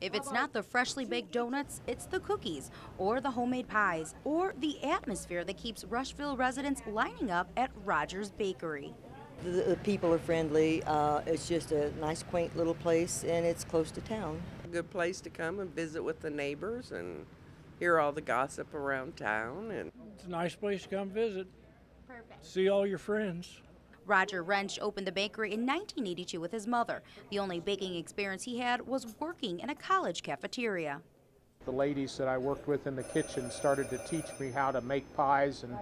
If it's not the freshly baked donuts, it's the cookies, or the homemade pies, or the atmosphere that keeps Rushville residents lining up at Roger's Bakery. The, the people are friendly. Uh, it's just a nice, quaint little place, and it's close to town. A good place to come and visit with the neighbors and hear all the gossip around town. And It's a nice place to come visit. Perfect. See all your friends. Roger Wrench opened the bakery in 1982 with his mother. The only baking experience he had was working in a college cafeteria. The ladies that I worked with in the kitchen started to teach me how to make pies and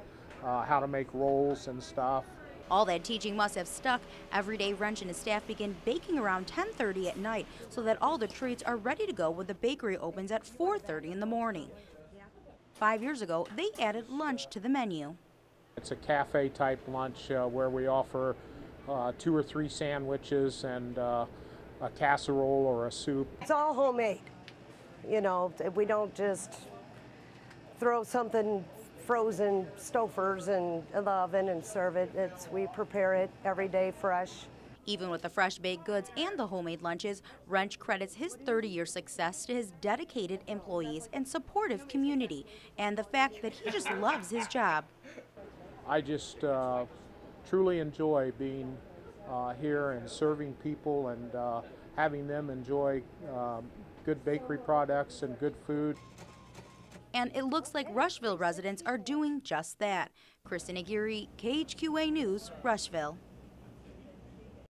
uh, how to make rolls and stuff. All that teaching must have stuck. Every day, Wrench and his staff begin baking around 10:30 at night so that all the treats are ready to go when the bakery opens at 4:30 in the morning. Five years ago, they added lunch to the menu. It's a cafe type lunch uh, where we offer uh, two or three sandwiches and uh, a casserole or a soup. It's all homemade. You know, we don't just throw something frozen Stouffer's in the oven and serve it. It's we prepare it every day fresh. Even with the fresh baked goods and the homemade lunches, Wrench credits his 30 year success to his dedicated employees and supportive community, and the fact that he just loves his job. I just uh, truly enjoy being uh, here and serving people and uh, having them enjoy um, good bakery products and good food. And it looks like Rushville residents are doing just that. Kristen Aguirre, KHQA News, Rushville.